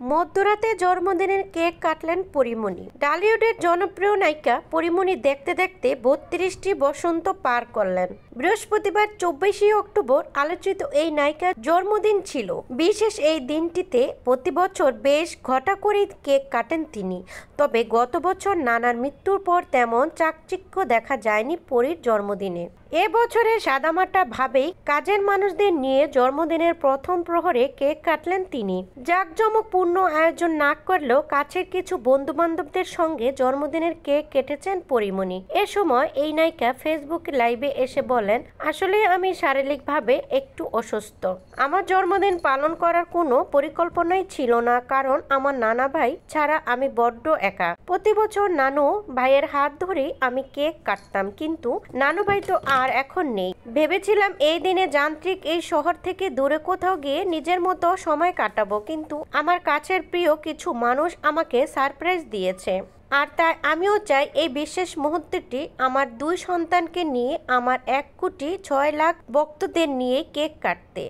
মধ্যরাতে জন্মদিনের কেক কাটলেন পরিমণি। ডালিউডের জনপ্রিয় নায়িকা পরিমণি দেখতে দেখতে বত্রিশটি বসন্ত পার করলেন। বৃহস্পতিবার চব্বিশে অক্টোবর আলোচিত এই নায়িকার জন্মদিন ছিল। বিশেষ এই দিনটিতে প্রতি বছর বেশ ঘটা করেই কেক কাটেন তিনি। তবে গত বছর নানার মৃত্যুর পর তেমন চাকচিক্য দেখা যায়নি পরীর জন্মদিনে। এ বছরে সাদামাটা ভাবেই কাজের মানুষদের নিয়ে জন্মদিনের প্রথম প্রহরে কেক কাটলেন তিনি। জাঁকজমকপূর্ণ আয়োজন না করলেও কাছের কিছু বন্ধু বান্ধবদের সঙ্গে জন্মদিনের কেক কেটেছেন পরিমণি। এ সময় এই নায়িকা ফেসবুক লাইভে এসে বলেন আসলে আমি শারীরিকভাবে একটু অসুস্থ। আমার জন্মদিন পালন করার কোনো পরিকল্পনাই ছিল না, কারণ আমার নানা ভাই ছাড়া আমি বড্ড একা। প্রতি বছর নানু ভাইয়ের হাত ধরেই আমি কেক কাটতাম, কিন্তু নানু ভাই তো আর এখন নেই। ভেবেছিলাম এই দিনে যান্ত্রিক এই শহর থেকে দূরে কোথাও গিয়ে নিজের মতো সময় কাটাবো, কিন্তু আমার কাছের প্রিয় কিছু মানুষ আমাকে সারপ্রাইজ দিয়েছে। আর তাই আমিও চাই এই বিশেষ মুহূর্তটি আমার দুই সন্তানকে নিয়ে আমার এক কোটি ছয় লাখ ভক্তদের নিয়ে কেক কাটতে।